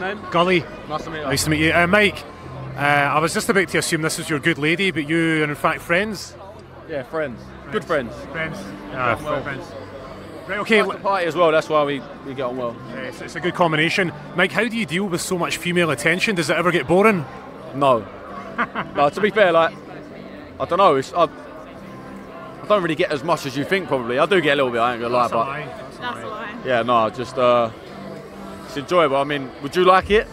Name? Gully. Nice to meet you. Nice to meet you. Uh, Mike, uh, I was just about to assume this was your good lady, but you are in fact friends? Yeah, friends. Good friends. Friends. Ah, well. friends. Right, okay. Like party as well. That's why we, we get on well. Yeah, it's, it's a good combination. Mike, how do you deal with so much female attention? Does it ever get boring? No. no. To be fair, like I don't know. It's, I, I don't really get as much as you think. Probably. I do get a little bit. I ain't gonna lie, That's a but lie. That's a lie. yeah, no. Just uh, it's enjoyable. I mean, would you like it?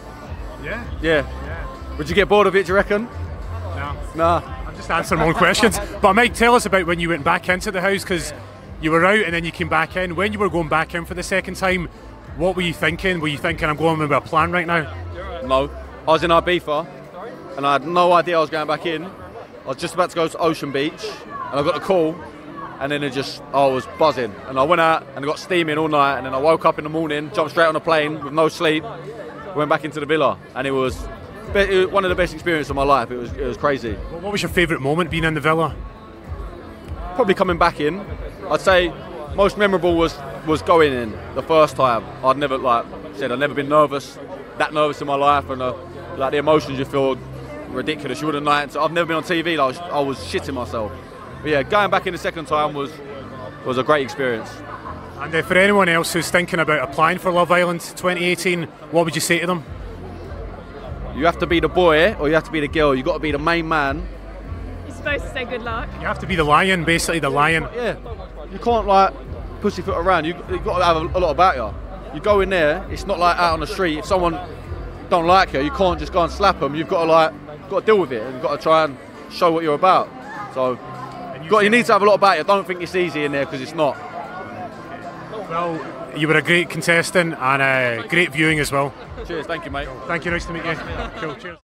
Yeah. Yeah. Yeah. Would you get bored of it? Do you reckon? No. Nah. I'm just answering my own questions. But Mike, tell us about when you went back into the house because you were out and then you came back in. When you were going back in for the second time, what were you thinking? Were you thinking I'm going with a plan right now? No. I was in Ibiza, and I had no idea I was going back in. I was just about to go to Ocean Beach, and I got a call, and then it just I was buzzing, and I went out and I got steaming all night, and then I woke up in the morning, jumped straight on a plane with no sleep, went back into the villa, and it was, it was one of the best experiences of my life. It was it was crazy. What was your favourite moment being in the villa? Probably coming back in, I'd say most memorable was was going in the first time. I'd never like said I'd never been nervous, that nervous in my life, and uh, like the emotions you feel ridiculous. You wouldn't know. it. So I've never been on TV. Like, I was shitting myself. But yeah, going back in the second time was was a great experience. And uh, for anyone else who's thinking about applying for Love Island 2018, what would you say to them? You have to be the boy or you have to be the girl. You've got to be the main man. You're supposed to say good luck. You have to be the lion, basically the lion. Yeah, you can't like pussyfoot around. You you got to have a, a lot about you. You go in there. It's not like out on the street. If someone don't like you, you can't just go and slap them. You've got to like got to deal with it. and You've got to try and show what you're about. So you got you need to have a lot of about you. Don't think it's easy in there because it's not. Well, you were a great contestant and uh, great viewing as well. Cheers, thank you, mate. Thank you, nice to meet you. Cool, cheers.